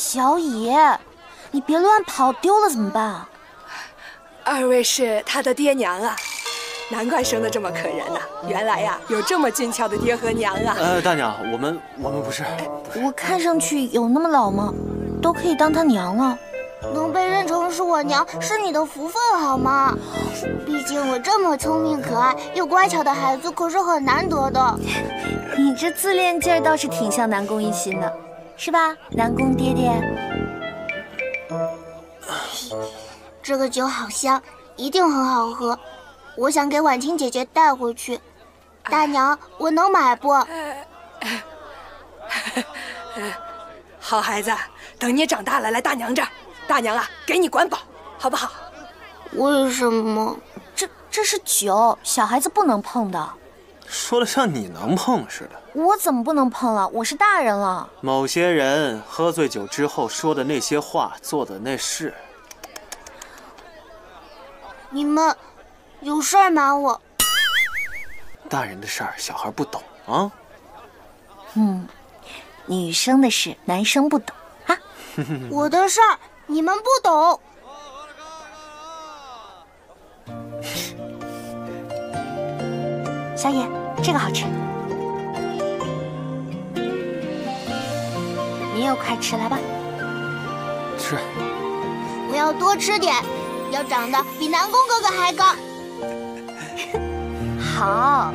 小野，你别乱跑，丢了怎么办啊？二位是他的爹娘啊，难怪生得这么可人呐！原来呀，有这么俊俏的爹和娘啊！呃，大娘，我们我们不是，我看上去有那么老吗？都可以当他娘了。能被认成是我娘，是你的福分，好吗？毕竟我这么聪明、可爱又乖巧的孩子可是很难得的。你这自恋劲儿倒是挺像南宫一心的，是吧，南宫爹爹？这个酒好香，一定很好喝。我想给婉清姐姐带回去。大娘，我能买不？好孩子，等你长大了来大娘这儿。大娘啊，给你管饱，好不好？为什么？这这是酒，小孩子不能碰的。说的像你能碰似的。我怎么不能碰了？我是大人了。某些人喝醉酒之后说的那些话，做的那事。你们有事儿瞒？我。大人的事儿，小孩不懂啊。嗯，女生的事，男生不懂啊。我的事儿。你们不懂，小野，这个好吃，你也快吃来吧。吃。我要多吃点，要长得比南宫哥哥还高。好。